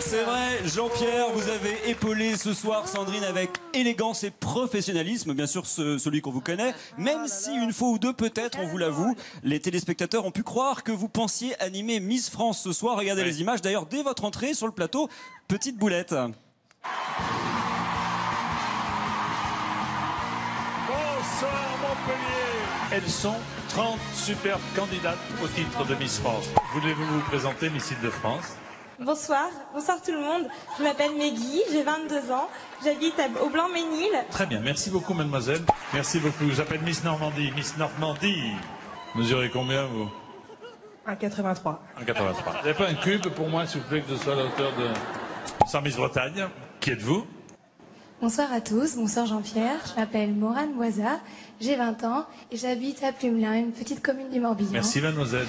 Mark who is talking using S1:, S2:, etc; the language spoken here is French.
S1: C'est vrai, Jean-Pierre, vous avez épaulé ce soir Sandrine avec élégance et professionnalisme, bien sûr ce- celui qu'on vous connaît, même si une fois ou deux peut-être, on vous l'avoue, les téléspectateurs ont pu croire que vous pensiez animer Miss France ce soir. Regardez les images, d'ailleurs dès votre entrée sur le plateau, petite boulette.
S2: Bonsoir Montpellier Elles sont 30 superbes candidates au titre de Miss France. Voulez-vous vous présenter, Miss Île-de-France?
S3: Bonsoir, bonsoir tout le monde. Je m'appelle Meggy, j'ai 22 ans, j'habite à- au Blanc-Ménil.
S2: Très bien, merci beaucoup mademoiselle. Merci beaucoup. J'appelle Miss Normandie. Miss Normandie Mesurez combien vous?
S3: 1,83.
S2: 1,83. Vous n'avez pas un cube pour moi, s'il vous plaît, que je sois à la hauteur de... Sans Miss Bretagne. Qui êtes-vous?
S4: Bonsoir à tous, bonsoir Jean-Pierre, je m'appelle Morane Moisa, j'ai 20 ans et j'habite à Plumelin, une petite commune du Morbihan.
S2: Merci mademoiselle.